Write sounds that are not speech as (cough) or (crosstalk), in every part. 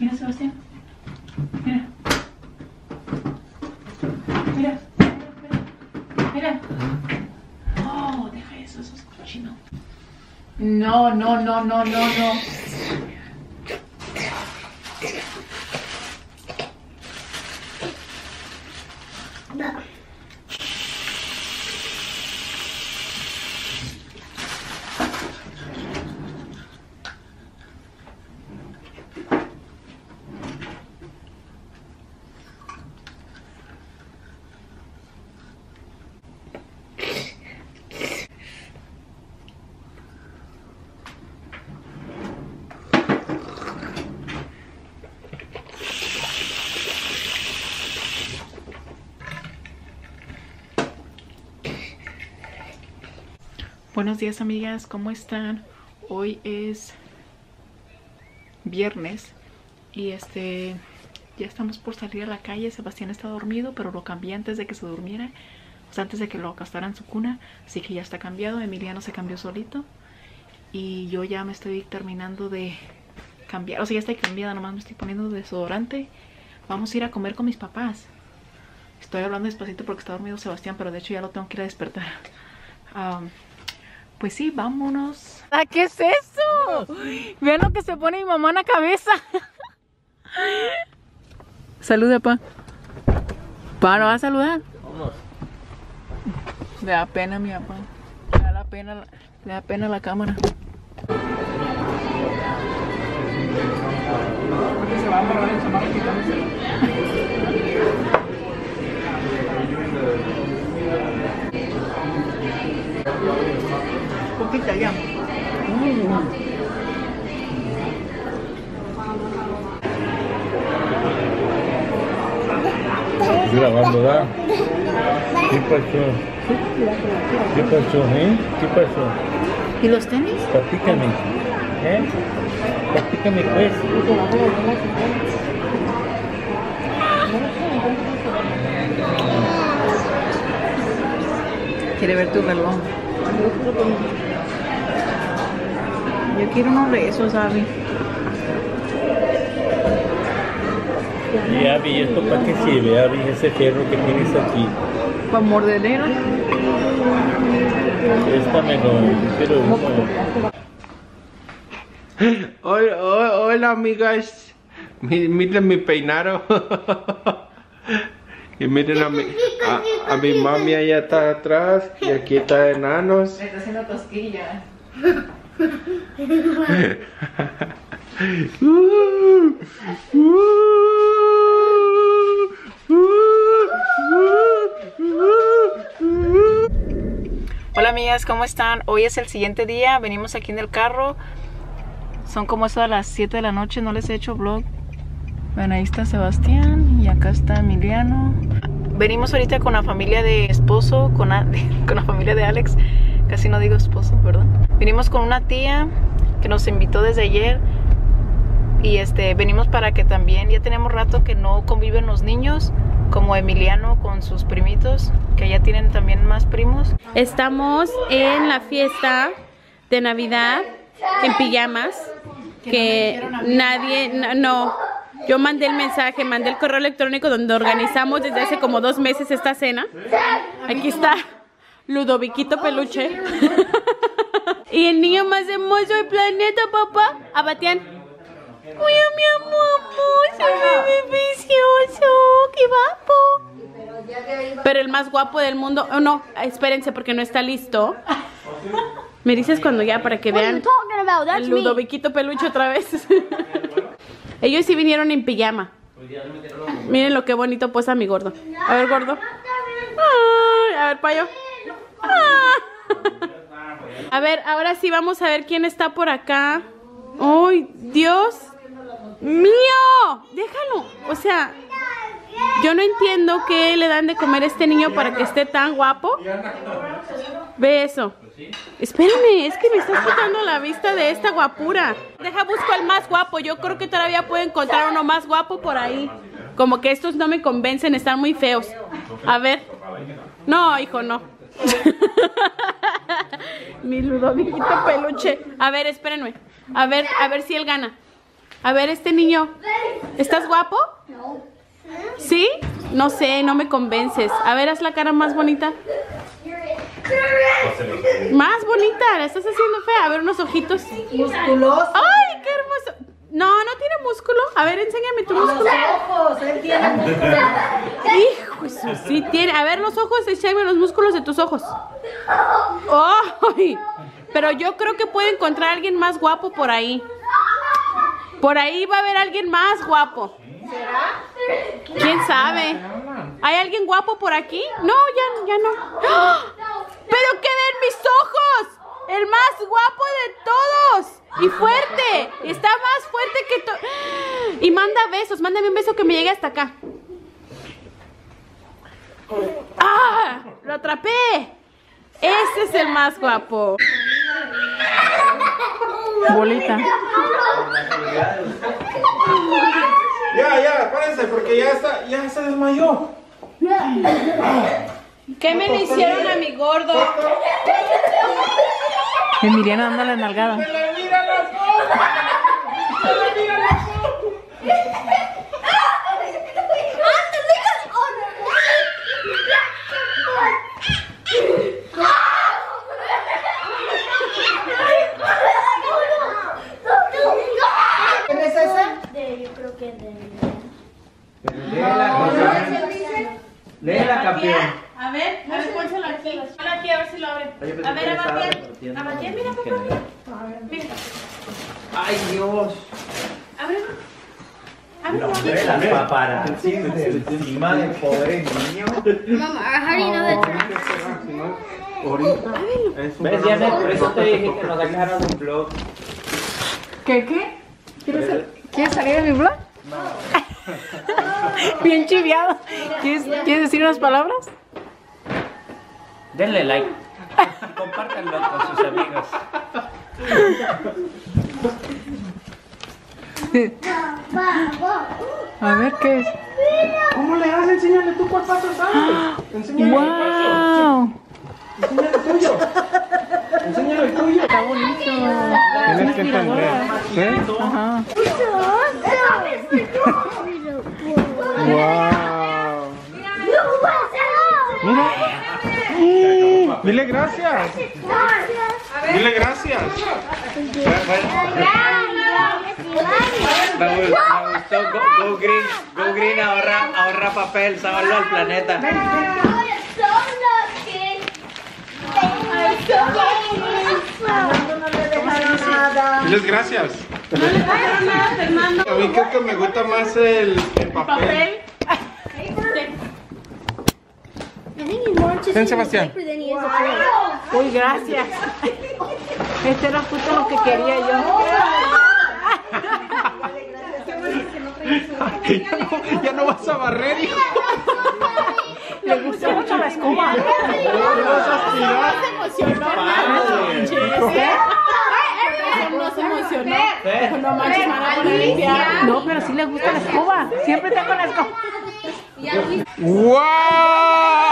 Mira, Sebastián. Mira. Mira. Mira. Mira. Oh, deja eso, eso es cochino. No, no, no, no, no, no. Buenos días amigas, ¿cómo están? Hoy es viernes y este ya estamos por salir a la calle. Sebastián está dormido, pero lo cambié antes de que se durmiera, o sea, antes de que lo acostara en su cuna, así que ya está cambiado. Emiliano se cambió solito y yo ya me estoy terminando de cambiar, o sea, ya estoy cambiada, nomás me estoy poniendo desodorante. Vamos a ir a comer con mis papás. Estoy hablando despacito porque está dormido Sebastián, pero de hecho ya lo tengo que ir a despertar. (laughs) pues sí, vámonos. ¿Ah, qué es eso? Vean lo que se pone mi mamá en la cabeza. (laughs) Saluda, pa. Pa, ¿no va a saludar? Vámonos. Le da pena mi papá. Le da la pena, le da pena la cámara. se va a Poquita ya. Estoy grabando, ¿verdad? ¿Qué pasó? ¿Qué pasó, eh? ¿Qué pasó? ¿Y los tenis? Platícame. ¿Eh? Platícame, pues. Quiere ver tu reloj. Yo quiero uno de esos, Abby. Y Abby, ¿esto para qué sirve, Abby? Ese fierro que tienes aquí. Para mordederos. Préstamelo. Quiero uno. (laughs) Hola, hola, hola, amigas. Mi- Miren mi peinado. (laughs) y miren a mi, a, a mi mami allá está atrás y aquí está enanos. Me está haciendo tosquilla. (laughs) Hola amigas, ¿cómo están? Hoy es el siguiente día, venimos aquí en el carro. Son como eso a las 7 de la noche, no les he hecho vlog. Bueno, ahí está Sebastián y acá está Emiliano. Venimos ahorita con la familia de esposo, con (laughs) la familia de Alex. Casi no digo esposo, ¿verdad? Venimos con una tía que nos invitó desde ayer. Y este, venimos para que también, ya tenemos rato que no conviven los niños, como Emiliano con sus primitos, que ya tienen también más primos. Estamos en la fiesta de Navidad en pijamas. Que nadie, no, no. Yo mandé el mensaje, mandé el correo electrónico donde organizamos desde hace como dos meses esta cena. Aquí está Ludoviquito Peluche. (laughs) y el niño más hermoso del planeta, papá. Abatián. Cuida mi amor, hermoso, bebé precioso, qué guapo. Pero el más guapo del mundo, oh no, espérense porque no está listo. Me dices cuando ya para que vean el Ludoviquito peluche otra vez. (laughs) Ellos sí vinieron en pijama. Miren lo que bonito posa mi gordo. A ver, gordo. Ay, a ver, payo. A ver, ahora sí vamos a ver quién está por acá. ¡Ay, Dios! ¡Mío! Déjalo. O sea, yo no entiendo qué le dan de comer a este niño para que esté tan guapo. Ve eso. Espérame, es que me estás quitando la vista de esta guapura. Deja, busco al más guapo. Yo creo que todavía puedo encontrar uno más guapo por ahí. Como que estos no me convencen, están muy feos. A ver. No, hijo, no. (laughs) Mi Ludoviquito peluche. A ver, espérenme. A ver, a ver si él gana. A ver, este niño. ¿Estás guapo? ¿Sí? No sé, no me convences. A ver, haz la cara más bonita. Más bonita, la estás haciendo fea. A ver, unos ojitos. Musculoso. ¡Ay, qué hermoso! No, no tiene músculo. A ver, enséñame tu músculo. Ojos, él tiene músculo. (laughs) Hijo, sí tiene. A ver, los ojos, enséñame los músculos de tus ojos. ¡Ay! Pero yo creo que puede encontrar a alguien más guapo por ahí. Por ahí va a haber alguien más guapo. ¿Quién sabe? ¿Hay alguien guapo por aquí? No, ya, ya no. ¡Ah! ¡Pero qué ven mis ojos! El más guapo de todos. Y fuerte. Está más fuerte que todo. Y manda besos. Mándame un beso que me llegue hasta acá. ¡Ah! ¡Lo atrapé! Ese es el más guapo. Bolita. Ya, ya, párense, porque ya está, ya se desmayó. ¿Qué me le hicieron a mi gordo? Emiliana anda la nalgada. ¿Quién es ese? Yo creo que de... Léela, campeón. A ver, a ver, pónselo aquí. Ponlo aquí a ver si lo abre. A ver, Abatiel. Abatiel, mira, papá. Mira. Ábrelo. Ábrelo. Las del pobre niño. How do you know that? ¿Ves, Diana? Por eso te dije que nos dejaras un blog. ¿Qué, qué? ¿Quieres, sal- ¿Quieres salir de mi blog? (laughs) Bien chiviado. ¿Quieres, ¿Quieres decir unas palabras? Denle like. Y compártanlo con sus amigos. (laughs) A ver, ¿qué es? ¿Cómo le haces? Enséñale tú cuál paso sabes. (gasps) Enséñale ¡Wow! Enséñale el tuyo. Enséñale el tuyo. Está bonito. Tienes que entender. Ajá. ¡Wow! Mira. Dile gracias. Dile gracias. Me, gu- me gustó Go, Go Green. Go Green ahorra, ahorra papel, sábalo al planeta. Diles gracias. A mí creo que me gusta más el, el papel. Ven, Sebastián. Uy, gracias. Este era justo lo que quería yo. Ya, no, ya no vas a barrer, hijo. Le gusta mucho la escoba. Se emocionó, no No se emocionó. Dijo, no manches, me van a poner a limpiar. No, pero sí le gusta la escoba. Siempre tengo la escoba. ¡Wow!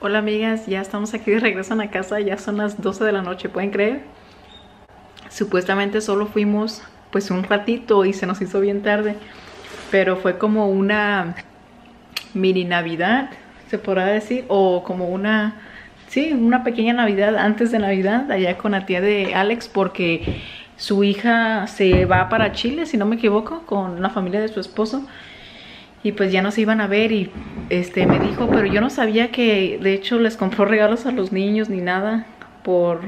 Hola amigas, ya estamos aquí de regreso a la casa, ya son las 12 de la noche, ¿pueden creer? Supuestamente solo fuimos pues un ratito y se nos hizo bien tarde, pero fue como una mini navidad, se podrá decir, o como una sí, una pequeña Navidad antes de Navidad, allá con la tía de Alex, porque su hija se va para Chile, si no me equivoco, con la familia de su esposo y pues ya no se iban a ver y este me dijo, pero yo no sabía que de hecho les compró regalos a los niños ni nada por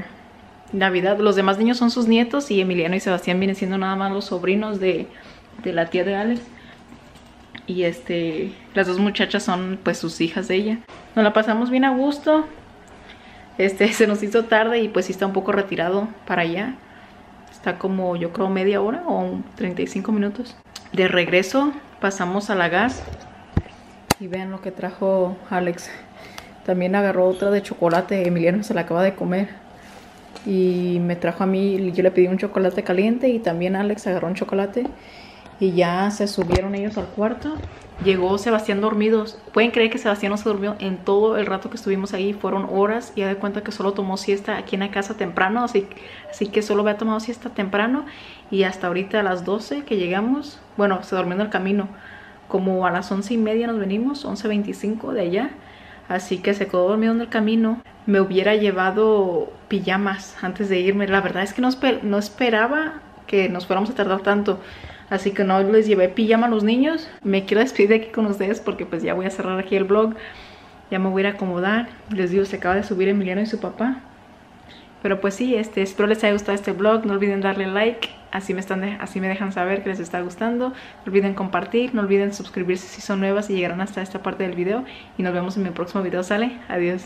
Navidad. Los demás niños son sus nietos y Emiliano y Sebastián vienen siendo nada más los sobrinos de, de la tía de Alex. Y este, las dos muchachas son pues sus hijas de ella. Nos la pasamos bien a gusto. Este, (laughs) se nos hizo tarde y pues está un poco retirado para allá. Está como yo creo media hora o 35 minutos. De regreso pasamos a la gas y vean lo que trajo Alex. También agarró otra de chocolate, Emiliano se la acaba de comer. Y me trajo a mí, yo le pedí un chocolate caliente y también Alex agarró un chocolate. Y ya se subieron ellos al cuarto. Llegó Sebastián dormidos. Pueden creer que Sebastián no se durmió en todo el rato que estuvimos ahí. Fueron horas y ya de cuenta que solo tomó siesta aquí en la casa temprano. Así, así que solo había tomado siesta temprano. Y hasta ahorita a las 12 que llegamos, bueno, se durmió en el camino. Como a las 11 y media nos venimos, 11.25 de allá. Así que se quedó dormido en el camino. Me hubiera llevado pijamas antes de irme. La verdad es que no esperaba que nos fuéramos a tardar tanto. Así que no les llevé pijama a los niños. Me quiero despedir de aquí con ustedes porque pues ya voy a cerrar aquí el vlog. Ya me voy a ir a acomodar. Les digo, se acaba de subir Emiliano y su papá. Pero pues sí, este, espero les haya gustado este vlog. No olviden darle like. Así me, están así me dejan saber que les está gustando. No olviden compartir. No olviden suscribirse si son nuevas y llegaron hasta esta parte del video. Y nos vemos en mi próximo video. ¿Sale? Adiós.